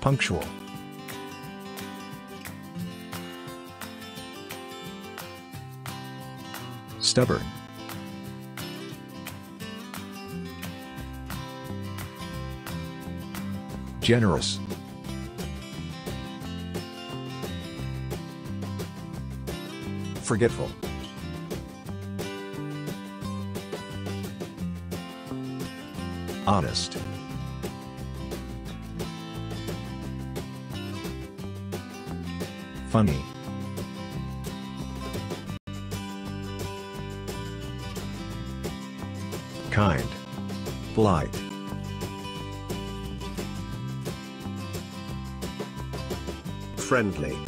Punctual. Stubborn. Generous. Forgetful. Honest. Funny. Kind. Polite. Friendly.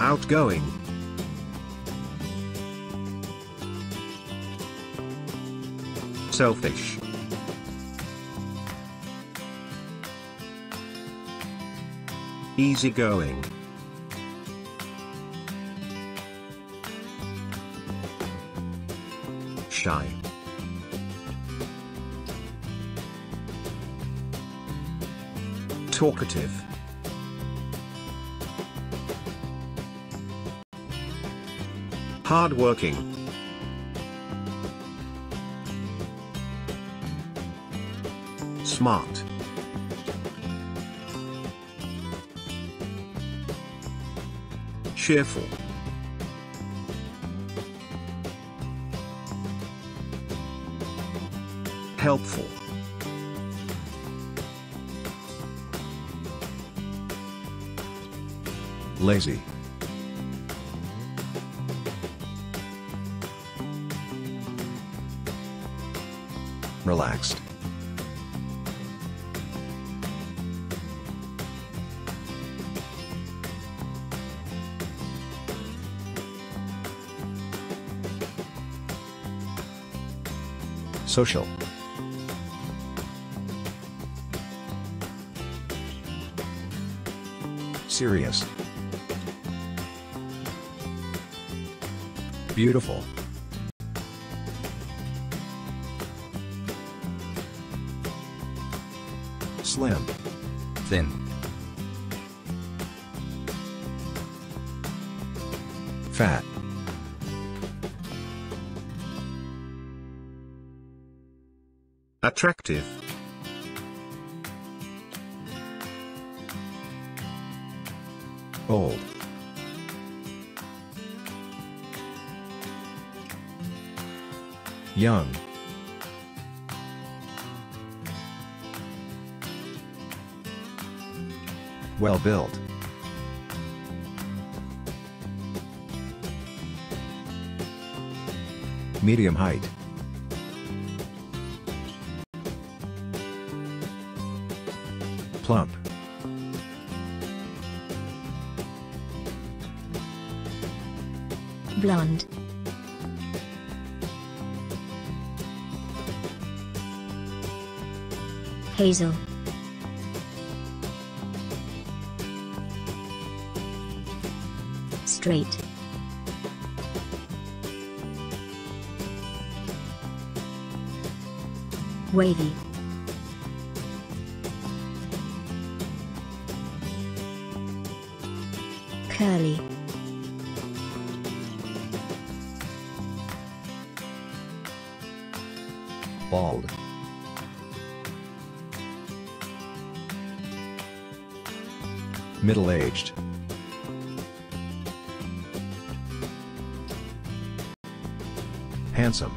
Outgoing. Selfish. Easygoing. Shy. Talkative. Hardworking. Smart. Cheerful. Helpful. Lazy. Relaxed. Social. Serious. Beautiful. Slim. Thin. Fat. Attractive. Old. Young. Well built. Medium height. Plump. blonde, hazel, straight, wavy, curly, Bald. Middle-aged. Handsome.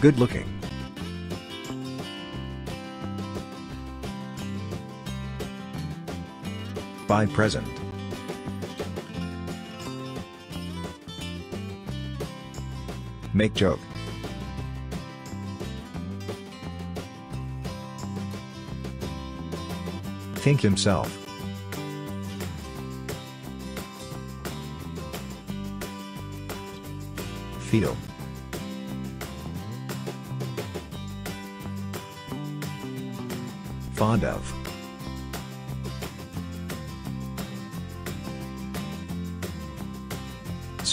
Good looking. Buy present. Make joke. Think himself. Feel. Fond of.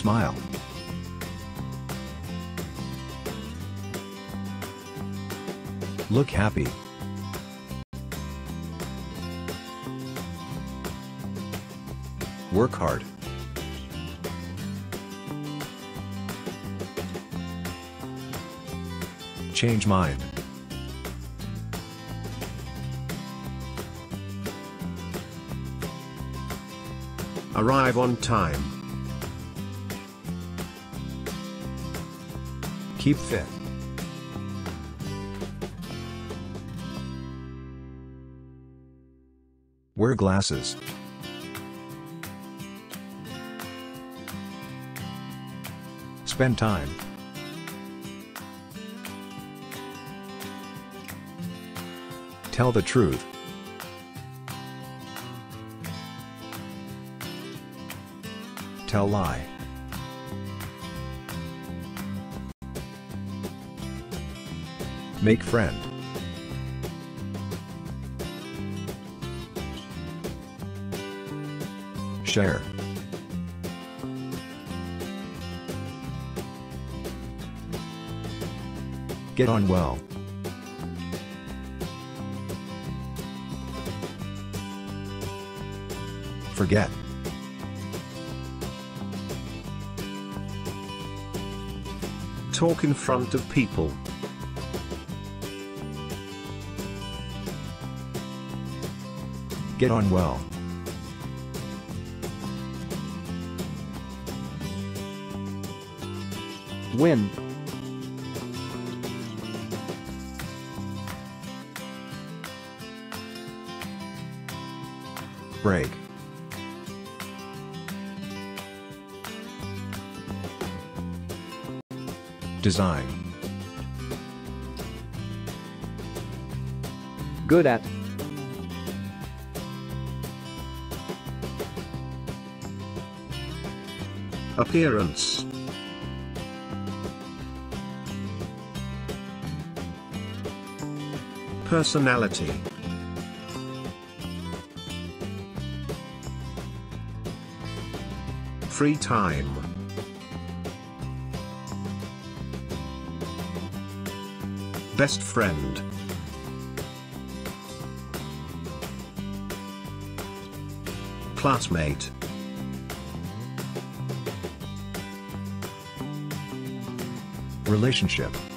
Smile. Look happy. Work hard. Change mind. Arrive on time. Keep fit. Wear glasses. Spend time. Tell the truth. Tell lie. Make friend. Share. Get on well. Forget. Talk in front of people. Get on well. Win. Break. Design. Good at. Appearance. Personality. Free time. Best friend. Classmate. Relationship.